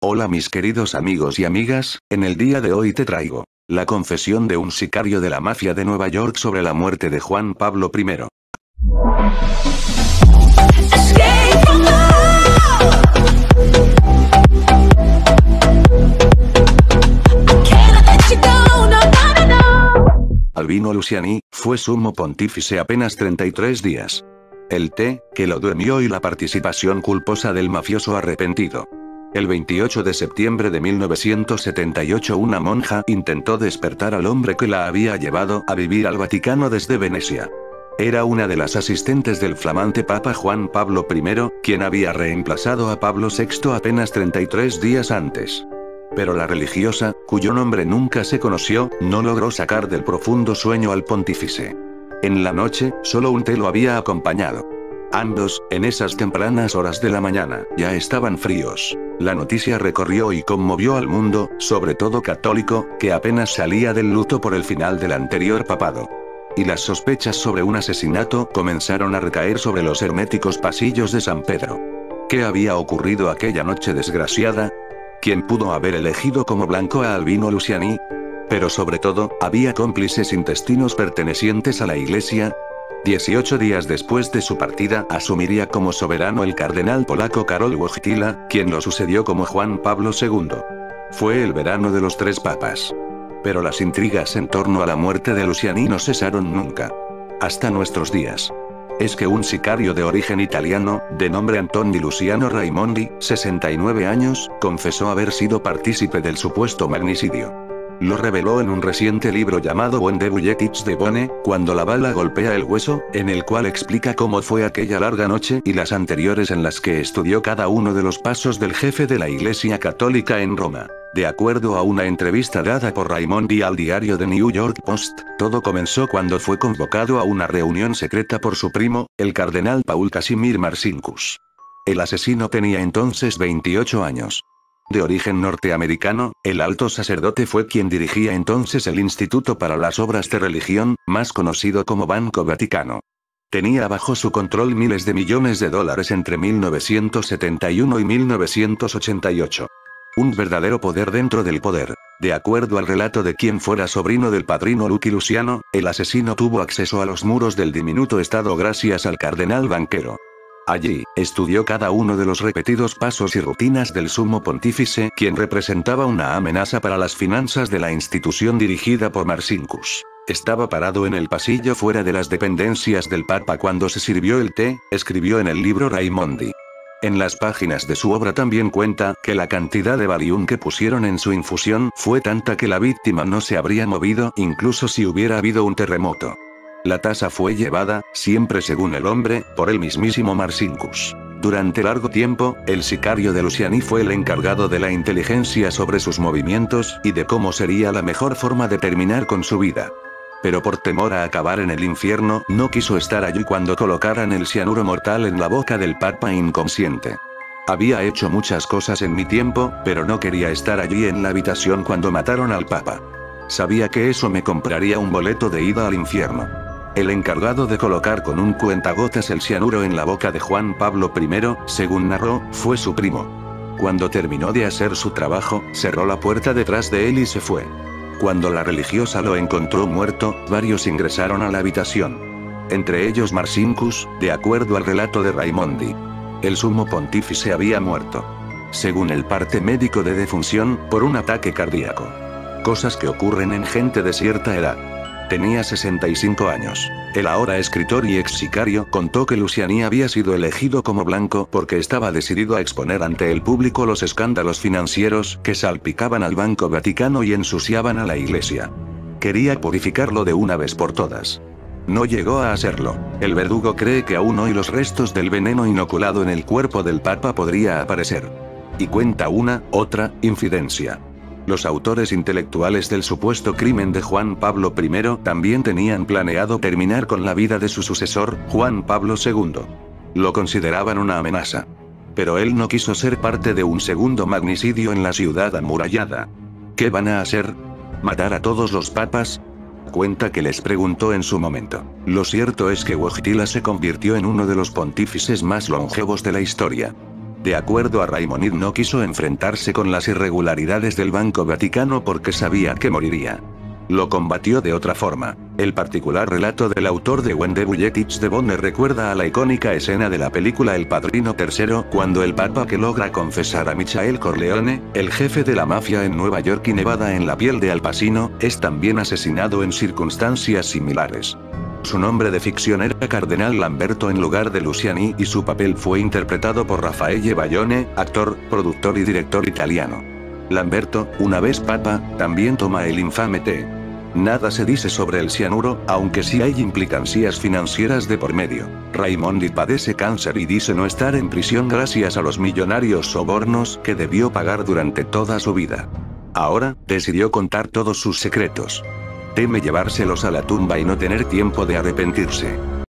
Hola mis queridos amigos y amigas, en el día de hoy te traigo la confesión de un sicario de la mafia de Nueva York sobre la muerte de Juan Pablo I. Albino Luciani, fue sumo pontífice apenas 33 días. El té, que lo durmió y la participación culposa del mafioso arrepentido. El 28 de septiembre de 1978 una monja intentó despertar al hombre que la había llevado a vivir al Vaticano desde Venecia. Era una de las asistentes del flamante Papa Juan Pablo I, quien había reemplazado a Pablo VI apenas 33 días antes. Pero la religiosa, cuyo nombre nunca se conoció, no logró sacar del profundo sueño al pontífice. En la noche, solo un té lo había acompañado. Ambos, en esas tempranas horas de la mañana, ya estaban fríos. La noticia recorrió y conmovió al mundo, sobre todo católico, que apenas salía del luto por el final del anterior papado. Y las sospechas sobre un asesinato comenzaron a recaer sobre los herméticos pasillos de San Pedro. ¿Qué había ocurrido aquella noche desgraciada? ¿Quién pudo haber elegido como blanco a Albino Luciani? Pero sobre todo, ¿había cómplices intestinos pertenecientes a la iglesia? 18 días después de su partida, asumiría como soberano el cardenal polaco Karol Wojtyla, quien lo sucedió como Juan Pablo II. Fue el verano de los tres papas. Pero las intrigas en torno a la muerte de Luciani no cesaron nunca. Hasta nuestros días. Es que un sicario de origen italiano, de nombre Antoni Luciano Raimondi, 69 años, confesó haber sido partícipe del supuesto magnicidio. Lo reveló en un reciente libro llamado Buen de Bulletins de Bone, cuando la bala golpea el hueso, en el cual explica cómo fue aquella larga noche y las anteriores en las que estudió cada uno de los pasos del jefe de la Iglesia Católica en Roma. De acuerdo a una entrevista dada por Raimondi al diario The New York Post, todo comenzó cuando fue convocado a una reunión secreta por su primo, el cardenal Paul Casimir Marcinkus. El asesino tenía entonces 28 años. De origen norteamericano, el alto sacerdote fue quien dirigía entonces el Instituto para las Obras de Religión, más conocido como Banco Vaticano. Tenía bajo su control miles de millones de dólares entre 1971 y 1988. Un verdadero poder dentro del poder. De acuerdo al relato de quien fuera sobrino del padrino Lucky Luciano, el asesino tuvo acceso a los muros del diminuto estado gracias al cardenal banquero. Allí, estudió cada uno de los repetidos pasos y rutinas del sumo pontífice, quien representaba una amenaza para las finanzas de la institución dirigida por Marcinkus. Estaba parado en el pasillo fuera de las dependencias del Papa cuando se sirvió el té, escribió en el libro Raimondi. En las páginas de su obra también cuenta que la cantidad de Valium que pusieron en su infusión fue tanta que la víctima no se habría movido incluso si hubiera habido un terremoto. La tasa fue llevada, siempre según el hombre, por el mismísimo Marcinkus. Durante largo tiempo, el sicario de Luciani fue el encargado de la inteligencia sobre sus movimientos, y de cómo sería la mejor forma de terminar con su vida. Pero por temor a acabar en el infierno, no quiso estar allí cuando colocaran el cianuro mortal en la boca del papa inconsciente. Había hecho muchas cosas en mi tiempo, pero no quería estar allí en la habitación cuando mataron al papa. Sabía que eso me compraría un boleto de ida al infierno. El encargado de colocar con un cuentagotas el cianuro en la boca de Juan Pablo I, según narró, fue su primo. Cuando terminó de hacer su trabajo, cerró la puerta detrás de él y se fue. Cuando la religiosa lo encontró muerto, varios ingresaron a la habitación. Entre ellos Marcinkus, de acuerdo al relato de Raimondi. El sumo pontífice había muerto. Según el parte médico de defunción, por un ataque cardíaco. Cosas que ocurren en gente de cierta edad. Tenía 65 años. El ahora escritor y ex sicario contó que Luciani había sido elegido como blanco porque estaba decidido a exponer ante el público los escándalos financieros que salpicaban al Banco Vaticano y ensuciaban a la Iglesia. Quería purificarlo de una vez por todas. No llegó a hacerlo. El verdugo cree que aún hoy los restos del veneno inoculado en el cuerpo del Papa podría aparecer. Y cuenta una, otra, infidencia. Los autores intelectuales del supuesto crimen de Juan Pablo I también tenían planeado terminar con la vida de su sucesor, Juan Pablo II. Lo consideraban una amenaza. Pero él no quiso ser parte de un segundo magnicidio en la ciudad amurallada. ¿Qué van a hacer? ¿Matar a todos los papas? Cuenta que les preguntó en su momento. Lo cierto es que Wojtyla se convirtió en uno de los pontífices más longevos de la historia. De acuerdo a Raimonid no quiso enfrentarse con las irregularidades del Banco Vaticano porque sabía que moriría. Lo combatió de otra forma. El particular relato del autor de Wende Bulletich de Bonne recuerda a la icónica escena de la película El Padrino III, cuando el papa que logra confesar a Michael Corleone, el jefe de la mafia en Nueva York y Nevada en la piel de Al Pacino, es también asesinado en circunstancias similares. Su nombre de ficción era Cardenal Lamberto en lugar de Luciani y su papel fue interpretado por Raffaele Bayone, actor, productor y director italiano. Lamberto, una vez papa, también toma el infame té. Nada se dice sobre el cianuro, aunque sí hay implicancias financieras de por medio. Raimondi padece cáncer y dice no estar en prisión gracias a los millonarios sobornos que debió pagar durante toda su vida. Ahora, decidió contar todos sus secretos. Teme llevárselos a la tumba y no tener tiempo de arrepentirse.